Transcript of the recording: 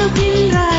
looking right.